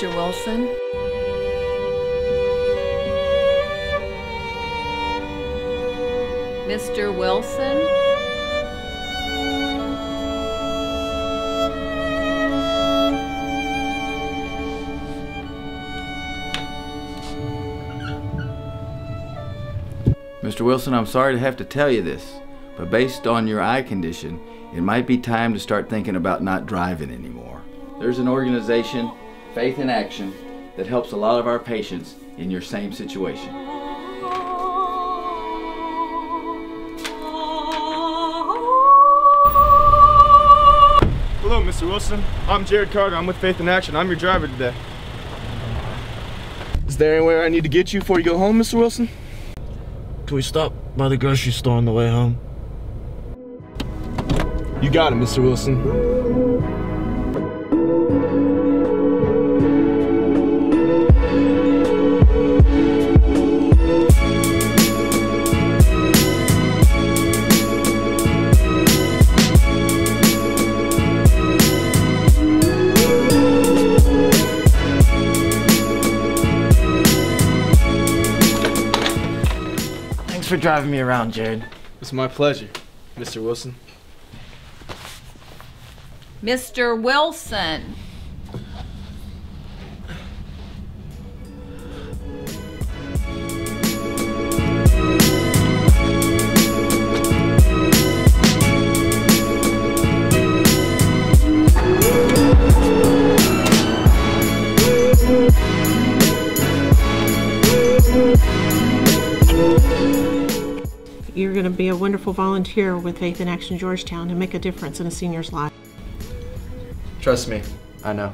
Wilson? Mr. Wilson? Mr. Wilson, I'm sorry to have to tell you this, but based on your eye condition, it might be time to start thinking about not driving anymore. There's an organization, Faith in Action, that helps a lot of our patients in your same situation. Hello, Mr. Wilson. I'm Jared Carter. I'm with Faith in Action. I'm your driver today. Is there anywhere I need to get you before you go home, Mr. Wilson? Can we stop by the grocery store on the way home? You got it, Mr. Wilson. For driving me around, Jared. It's my pleasure, Mr. Wilson. Mr. Wilson? You're going to be a wonderful volunteer with Faith in Action Georgetown and make a difference in a senior's life. Trust me, I know.